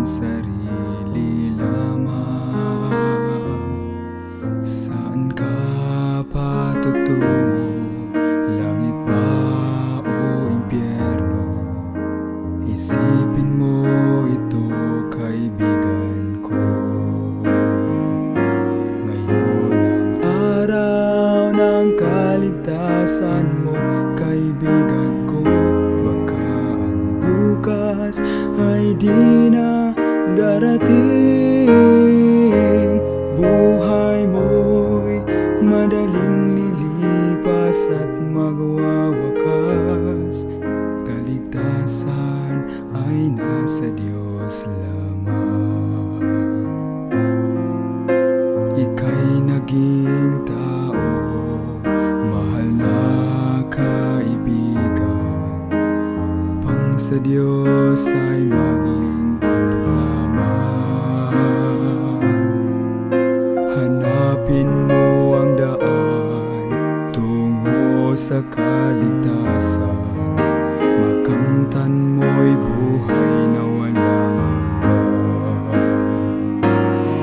ang sarili lamang Saan ka patutungo? Langit ba o impyerno? Isipin mo ito kaibigan ko Ngayon ang araw ng kaligtasan mo kaibigan ko Baka ang bukas ay di lilipas at magwawakas. Kaligtasan ay nasa Diyos lamang. Ika'y naging tao, mahal na kaibigan Upang sa Diyos ay maglingkod tungo sa kaligtasan Makamtan mo'y buhay na walang hanggan.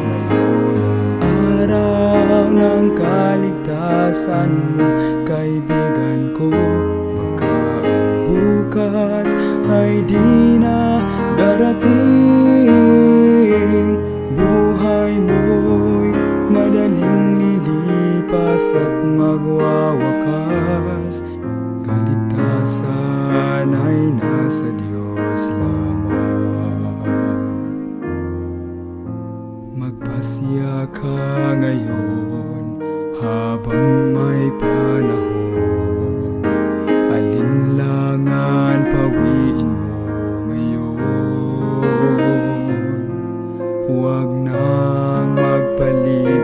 Ngayon ang araw ng kaligtasan mo Kaibigan ko, baka ang bukas ay di na darating lilipas at magwawakas. Kaligtasan ay nasa Diyos lamang. Magpasya ka ngayon habang may panahon. Alinlangan pawiin mo ngayon. Huwag nang magpaliban,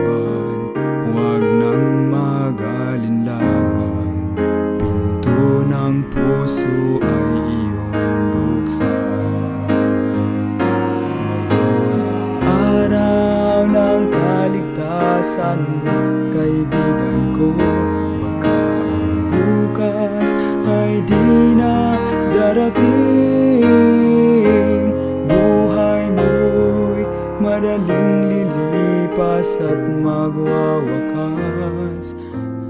ko Baka ang bukas ay di na darating. Buhay mo'y madaling lilipas at magwawakas.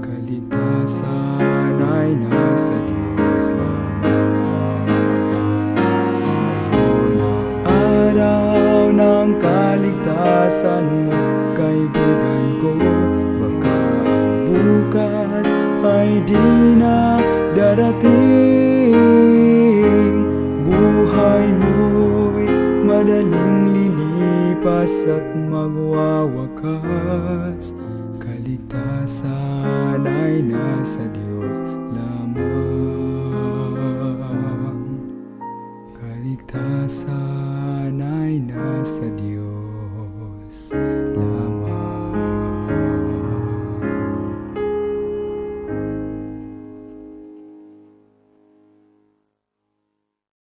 Kaligtasan ay nasa Diyos lamang. Ngayon ang ng kaligtasan mo Kaibigan ay di na darating. Buhay mo'y madaling lilipas at magwawakas. Kaligtasan ay nasa Diyos lamang. Kaligtasan ay nasa Diyos lamang